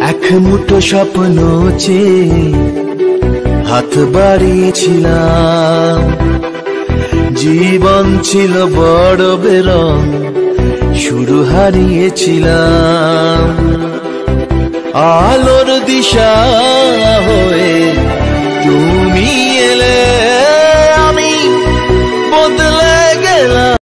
এক মুঠো স্বপ্ন চে হাত বাড়িয়েছিলাম। জীবন ছিল বড় বেরং, শুরু হারিয়েছিলাম। আলোর দিশা হয়ে তুমি এলে, আমি বদলে গেলাম।